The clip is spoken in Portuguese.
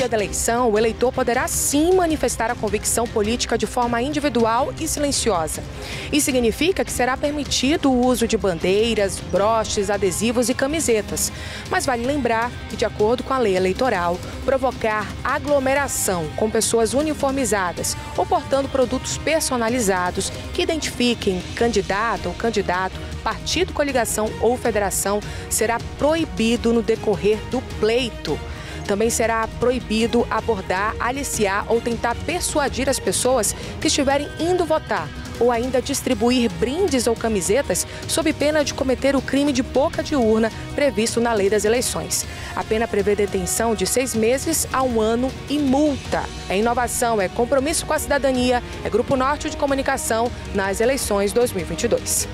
dia da eleição, o eleitor poderá sim manifestar a convicção política de forma individual e silenciosa. Isso significa que será permitido o uso de bandeiras, broches, adesivos e camisetas. Mas vale lembrar que, de acordo com a lei eleitoral, provocar aglomeração com pessoas uniformizadas ou portando produtos personalizados que identifiquem candidato ou candidato, partido, coligação ou federação será proibido no decorrer do pleito. Também será proibido abordar, aliciar ou tentar persuadir as pessoas que estiverem indo votar ou ainda distribuir brindes ou camisetas sob pena de cometer o crime de boca de urna previsto na lei das eleições. A pena prevê detenção de seis meses a um ano e multa. É inovação, é compromisso com a cidadania, é Grupo Norte de Comunicação nas eleições 2022.